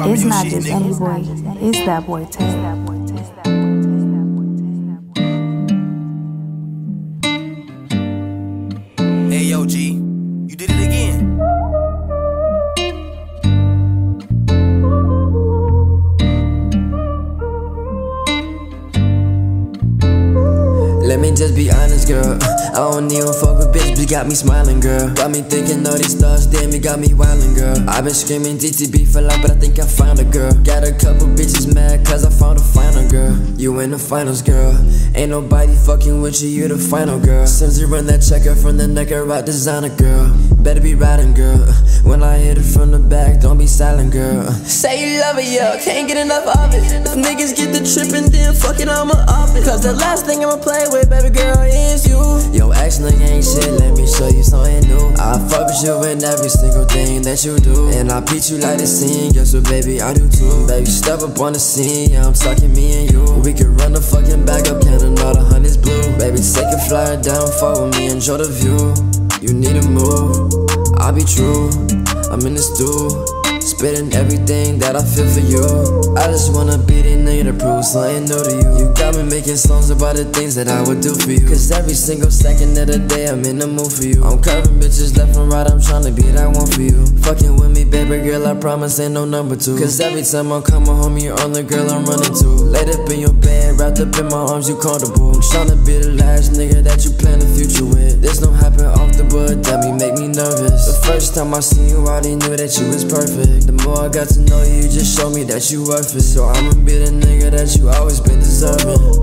It's not just any boy, it's that boy Tae. Hey yo, G, Let me just be honest, girl. I don't even fuck with bitch, but got me smiling, girl. Got me thinking all these thoughts, damn, it got me wildin', girl. I've been screaming DTB for life, but I think I found a girl. Got a couple bitches mad, cause I found a final girl. You in the finals, girl. Ain't nobody fucking with you, you the final girl. Since you run that checker from the neck, I rock designer, girl. Better be riding, girl. When I hit it from the back, don't be silent. Say you love it, yo, can't get enough of it. If niggas get the trip and then fuck it, I'ma off it. Cause the last thing I'ma play with, baby girl, is you. Yo, action ain't shit, let me show you something new. I fuck with you in every single thing that you do. And I beat you like a scene, guess what, baby, I do too. Baby, step up on the scene, yeah, I'm talking me and you. We can run the fucking back up, counting all the hundreds blue. Baby, take a flight down, with me, enjoy the view. You need a move, I'll be true. I'm in the stew. Spitting everything that I feel for you. I just wanna be the nigga to prove something new to you. You got me making songs about the things that I would do for you. Cause every single second of the day, I'm in the mood for you. I'm curving bitches left and right, I'm trying to be that one for you. Fucking with me, baby girl, I promise ain't no number two. Cause every time I'm coming home, you're on the girl I'm running to. Laid up in your bed, wrapped up in my arms, you comfortable. I'm trying to be the last time I seen you, I already knew that you was perfect. The more I got to know you, you just show me that you worth it. So I'ma be the nigga that you always been deserving.